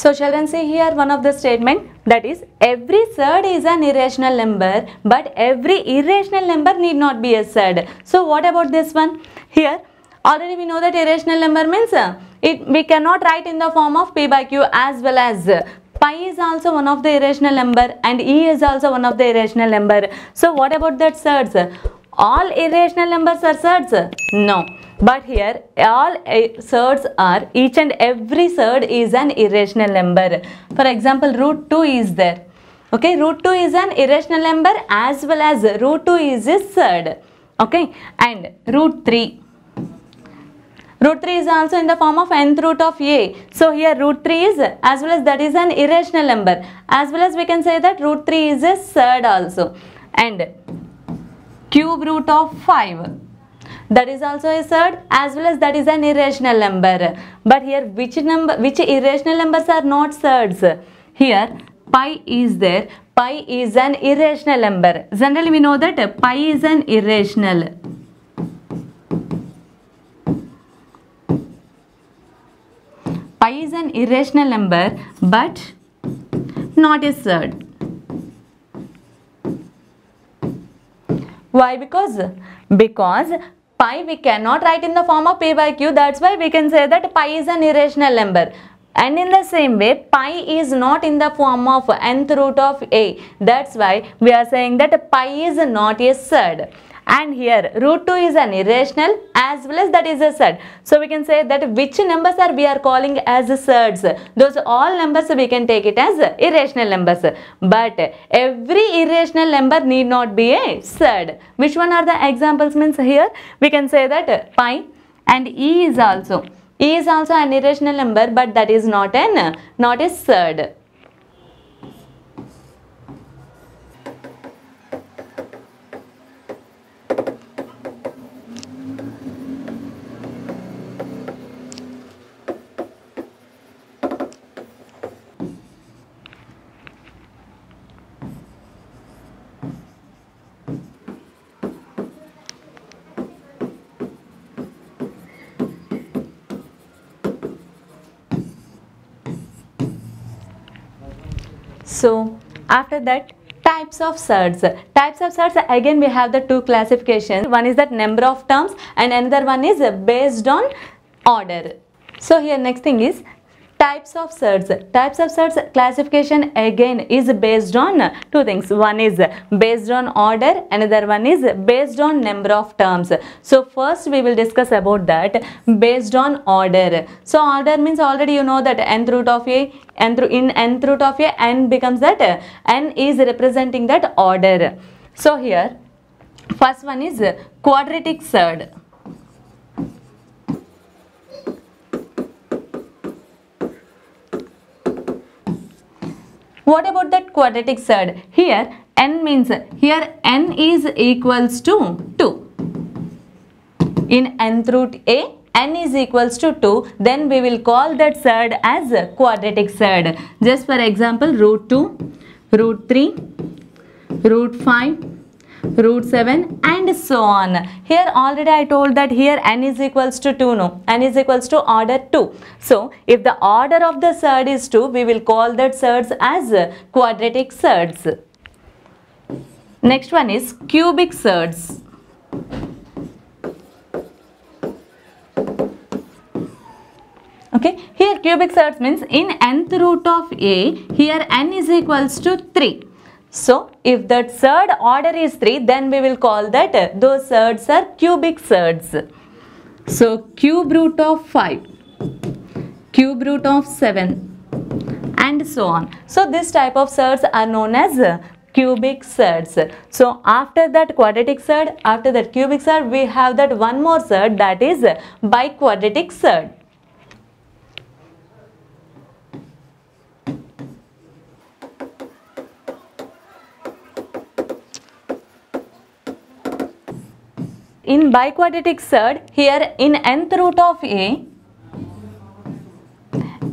So children see here one of the statement that is every surd is an irrational number but every irrational number need not be a surd. So what about this one? Here already we know that irrational number means uh, it we cannot write in the form of p by q as well as uh, pi is also one of the irrational number and e is also one of the irrational number. So what about that surds? All irrational numbers are surds? No. But here all uh, surds are each and every surd is an irrational number. For example root 2 is there. Okay root 2 is an irrational number as well as root 2 is a surd. Okay and root 3 Root 3 is also in the form of nth root of a. So here root 3 is as well as that is an irrational number. As well as we can say that root 3 is a surd also. And cube root of 5. That is also a surd as well as that is an irrational number. But here which number which irrational numbers are not surds? Here pi is there. Pi is an irrational number. Generally we know that pi is an irrational. pi is an irrational number but not a surd. Why? Because because pi we cannot write in the form of p by q. That's why we can say that pi is an irrational number. And in the same way pi is not in the form of nth root of a. That's why we are saying that pi is not a surd and here root 2 is an irrational as well as that is a surd. So we can say that which numbers are we are calling as surds. Those all numbers we can take it as irrational numbers. But every irrational number need not be a surd. Which one are the examples means here we can say that pi and e is also. E is also an irrational number but that is not an not a surd. So after that types of surds. Types of surds again we have the two classifications. One is that number of terms and another one is based on order. So here next thing is types of surds. Types of surds classification again is based on two things. One is based on order, another one is based on number of terms. So first we will discuss about that based on order. So order means already you know that nth root of a nth in nth root of a n becomes that n is representing that order. So here first one is quadratic surd. What about that quadratic surd? Here n means here n is equals to 2. In nth root a n is equals to 2 then we will call that surd as quadratic surd. Just for example root 2, root 3, root 5, root 7 and so on. Here already I told that here n is equals to 2 no, n is equals to order 2. So if the order of the surd is 2 we will call that surds as quadratic surds. Next one is cubic surds. Okay, here cubic surds means in nth root of a, here n is equals to 3. So, if that surd order is 3, then we will call that uh, those surds are cubic surds. So, cube root of 5, cube root of 7 and so on. So, this type of surds are known as uh, cubic surds. So, after that quadratic surd, after that cubic surd, we have that one more surd that is uh, biquadratic surd. In biquadratic surd here in nth root of a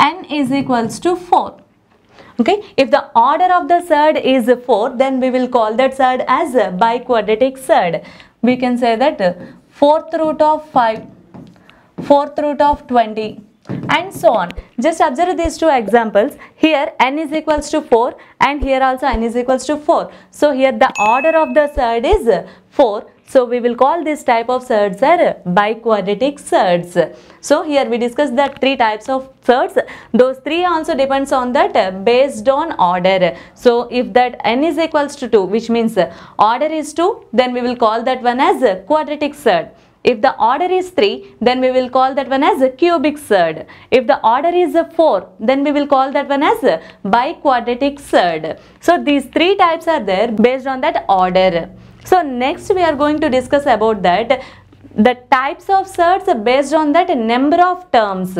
n is equals to 4 okay if the order of the surd is 4 then we will call that surd as biquadratic surd we can say that fourth root of 5 fourth root of 20 and so on. Just observe these two examples. Here n is equals to 4 and here also n is equals to 4. So here the order of the surd is 4. So we will call this type of surds are biquadratic surds. So here we discussed the three types of surds. Those three also depends on that uh, based on order. So if that n is equals to 2 which means uh, order is 2 then we will call that one as quadratic surd. If the order is 3, then we will call that one as a cubic surd. If the order is a 4, then we will call that one as a biquadratic surd. So these three types are there based on that order. So next we are going to discuss about that the types of surds based on that number of terms.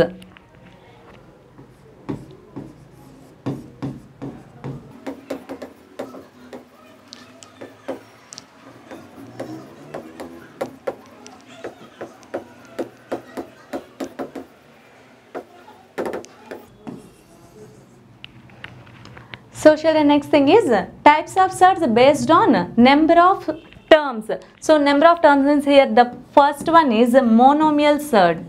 So shall the next thing is types of surds based on number of terms. So number of terms means here the first one is monomial surd.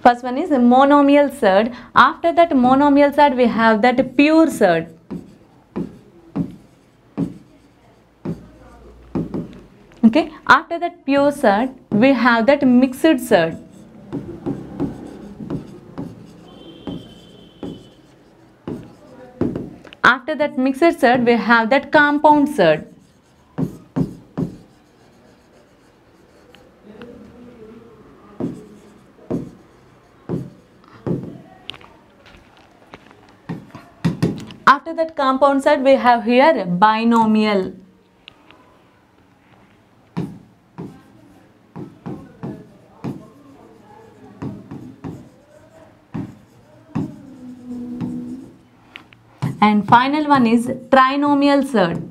First one is monomial surd. After that monomial surd we have that pure surd. Okay? After that pure surd we have that mixed surd after that mixed surd we have that compound surd after that compound surd we have here binomial and final one is trinomial surd.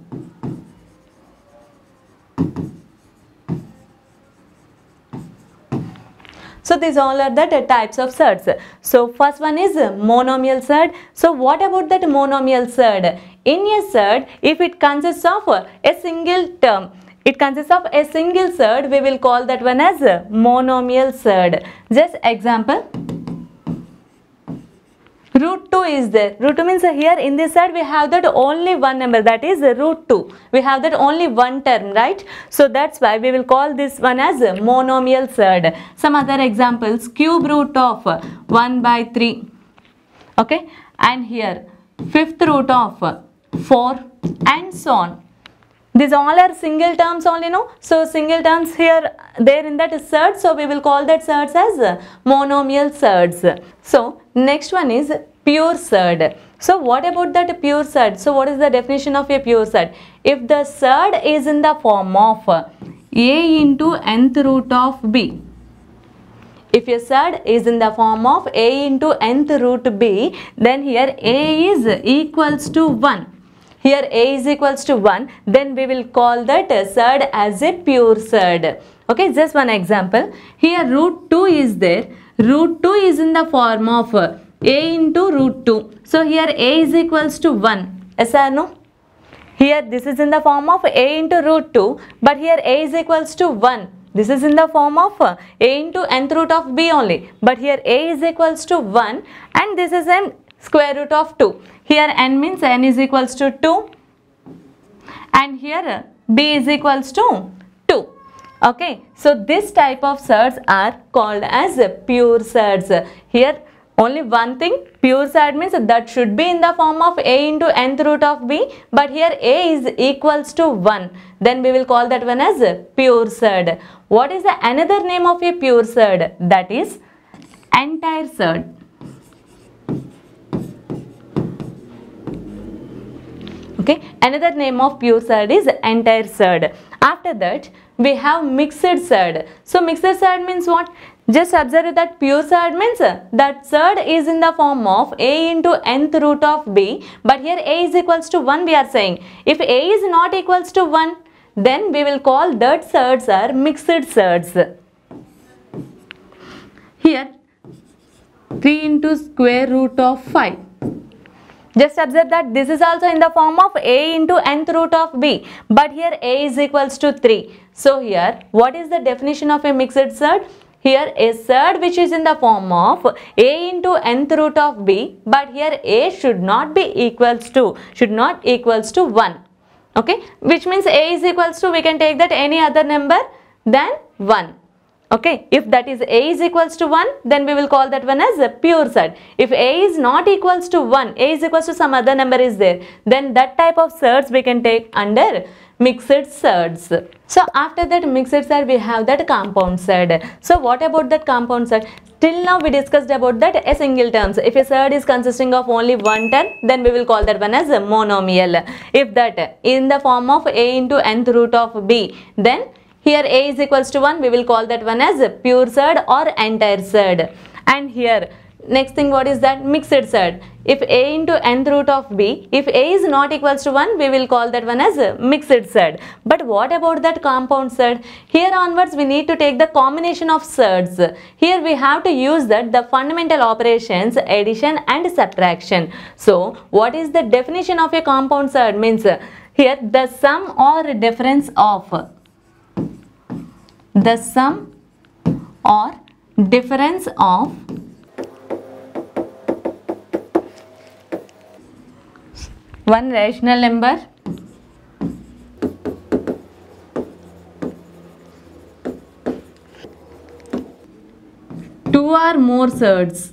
So these all are the types of surds. So first one is monomial surd. So what about that monomial surd? In a surd, if it consists of a single term, it consists of a single surd, we will call that one as monomial surd. Just example, root 2 is there. Root 2 means here in this side we have that only one number that is root 2. We have that only one term right. So that's why we will call this one as monomial surd. Some other examples cube root of 1 by 3 okay and here fifth root of 4 and so on. These all are single terms only no. So single terms here there in that surd. So we will call that surds as monomial surds. So next one is pure surd. So what about that pure surd? So what is the definition of a pure surd? If the surd is in the form of a into nth root of b. If a surd is in the form of a into nth root b, then here a is equals to 1 here a is equals to 1 then we will call that surd as a pure surd okay just one example. Here root 2 is there. Root 2 is in the form of a into root 2 so here a is equals to 1 yes or no? Here this is in the form of a into root 2 but here a is equals to 1 this is in the form of a into nth root of b only. But here a is equals to 1 and this is in square root of 2 here n means n is equals to 2 and here b is equals to 2. Okay, so this type of surds are called as pure surds. Here only one thing pure surd means that should be in the form of a into nth root of b but here a is equals to 1 then we will call that one as pure surd. What is the another name of a pure surd? That is entire surd. Okay? Another name of pure surd is entire surd after that we have mixed surd so mixed surd means what? Just observe that pure surd means that surd is in the form of a into nth root of b but here a is equals to 1 we are saying. If a is not equals to 1 then we will call that surds are mixed surds here 3 into square root of 5 Just observe that this is also in the form of a into nth root of b. But here a is equals to 3. So here what is the definition of a mixed surd? Here a surd which is in the form of a into nth root of b. But here a should not be equals to, should not equals to 1. Okay. Which means a is equals to, we can take that any other number than 1 okay if that is a is equals to 1 then we will call that one as a pure surd if a is not equals to 1 a is equals to some other number is there then that type of surds we can take under mixed surds so after that mixed surd we have that compound surd so what about that compound surd Till now we discussed about that a single terms. If a surd is consisting of only one term, then we will call that one as a monomial. If that in the form of a into nth root of b, then here A is equals to 1, we will call that one as pure surd or entire surd. And here, next thing what is that? Mixed surd. If A into nth root of B, if A is not equals to 1, we will call that one as mixed surd. But what about that compound surd? Here onwards, we need to take the combination of surds. Here we have to use that the fundamental operations addition and subtraction. So, what is the definition of a compound surd? Means here the sum or difference of the sum or difference of one rational number two or more surds.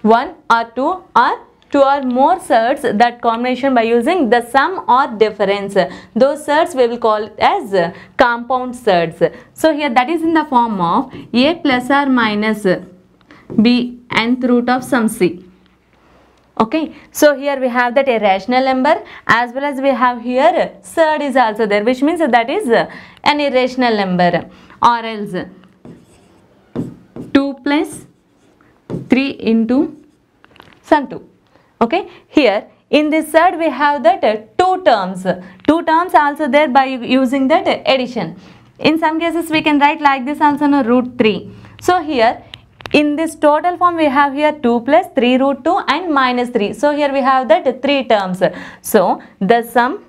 One or two or two or more surds that combination by using the sum or difference. Those surds we will call as compound surds. So here that is in the form of a plus or minus b nth root of some c. Okay, so here we have that a rational number as well as we have here surd is also there which means that is an irrational number or else 2 plus 3 into some 2 okay? Here in this side we have that uh, two terms. Two terms also there by using that addition. In some cases we can write like this also no root 3 so here in this total form we have here 2 plus 3 root 2 and minus 3 so here we have that three terms. So the sum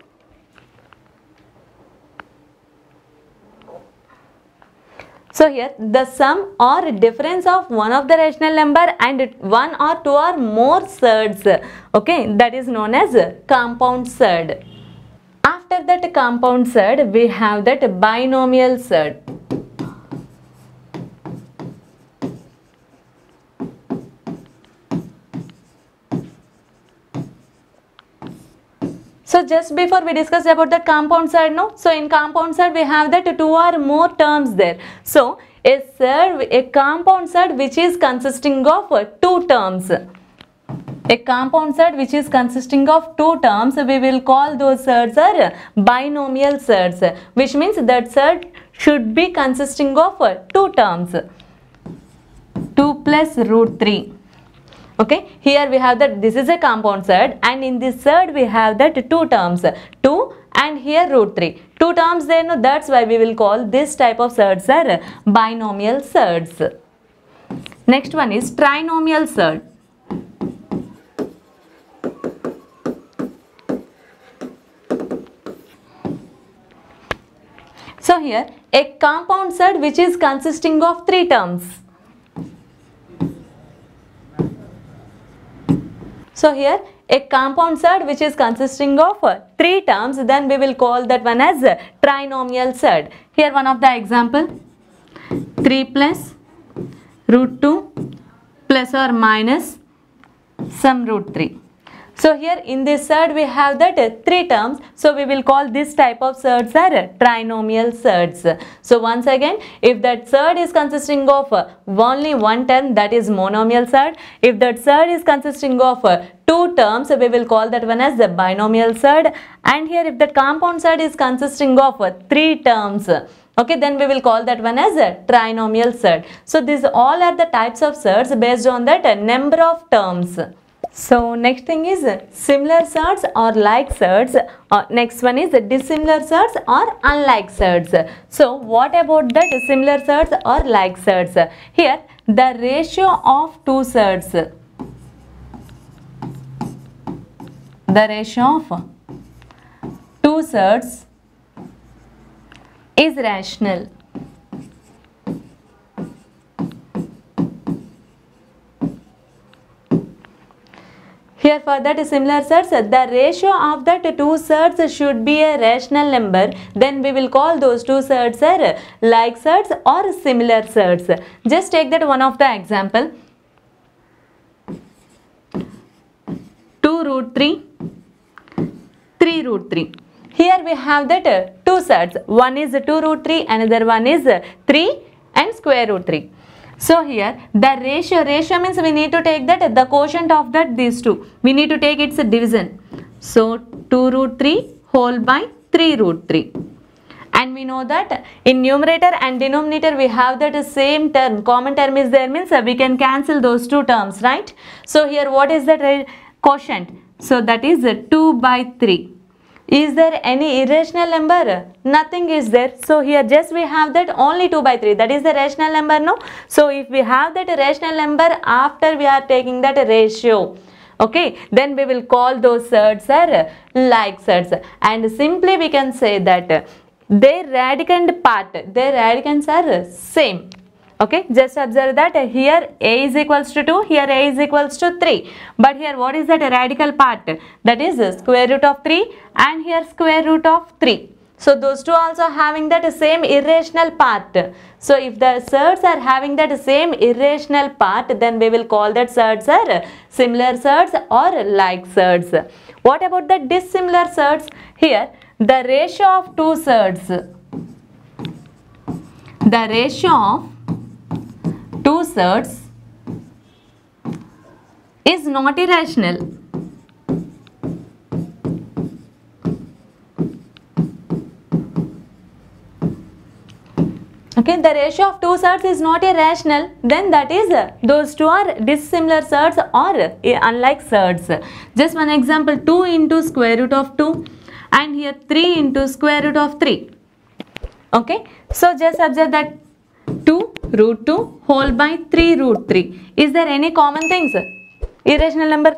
So here the sum or difference of one of the rational number and one or two or more surds okay that is known as compound surd. After that compound surd we have that binomial surd. So just before we discussed about the compound surd, no? So in compound surd we have that two or more terms there. So a surd, a compound surd which is consisting of uh, two terms. A compound surd which is consisting of two terms, we will call those surds are uh, binomial surds, which means that surd should be consisting of uh, two terms. 2 plus root 3 okay? Here we have that this is a compound surd and in this surd we have that two terms 2 and here root 3 two terms there no? That's why we will call this type of surds are binomial surds next one is trinomial surd So here a compound surd which is consisting of three terms So here a compound surd which is consisting of uh, three terms then we will call that one as uh, trinomial surd. Here one of the example 3 plus root 2 plus or minus some root 3. So here in this surd we have that uh, three terms. So we will call this type of surds are uh, trinomial surds. So once again if that surd is consisting of uh, only one term that is monomial surd. If that surd is consisting of two terms we will call that one as the binomial surd. And here if that compound surd is consisting of three terms okay then we will call that one as a trinomial surd so these all are the types of surds based on that number of terms So next thing is similar surds or like surds. Uh, next one is dissimilar surds or unlike surds. So what about the similar surds or like surds? Here the ratio of two surds. The ratio of two surds is rational. Here for that similar surds, the ratio of that two surds should be a rational number. Then we will call those two surds are like surds or similar surds. Just take that one of the example. 2 root 3, 3 root 3. Here we have that two surds. One is 2 root 3, another one is 3 and square root 3. So here the ratio, ratio means we need to take that the quotient of that these two. We need to take its division. So 2 root 3 whole by 3 root 3. And we know that in numerator and denominator we have that same term. Common term is there means we can cancel those two terms, right? So here what is that quotient? So that is 2 by 3. Is there any irrational number? Nothing is there. So here just we have that only 2 by 3. That is the rational number, no? So if we have that rational number after we are taking that ratio, okay, then we will call those surds are like surds. And simply we can say that their radicand part, their radicands are same okay just observe that here a is equals to 2 here a is equals to 3 but here what is that radical part? That is square root of 3 and here square root of 3 so those two also having that same irrational part. So if the surds are having that same irrational part then we will call that surds are similar surds or like surds what about the dissimilar surds here the ratio of two surds the ratio of two surds is not irrational. Okay, the ratio of two surds is not irrational, then that is uh, those two are dissimilar surds or uh, unlike surds. Just one example 2 into square root of 2 and here 3 into square root of 3. Okay, so just observe that 2 root 2 whole by 3 root 3. Is there any common things? Irrational number?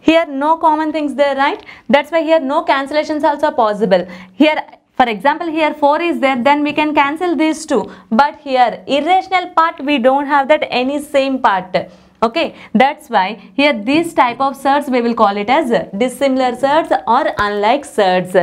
Here no common things there, right? That's why here no cancellations also possible. Here for example here 4 is there then we can cancel these two. But here irrational part we don't have that any same part. Okay, that's why here this type of surds we will call it as dissimilar surds or unlike surds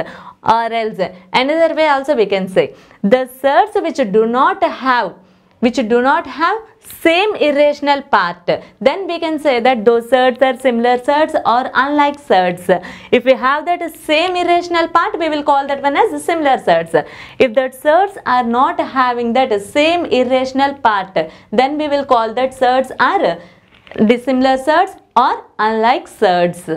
or else another way also we can say the surds which do not have which do not have same irrational part then we can say that those surds are similar surds or unlike surds if we have that same irrational part we will call that one as similar surds if that surds are not having that same irrational part then we will call that surds are dissimilar surds or unlike surds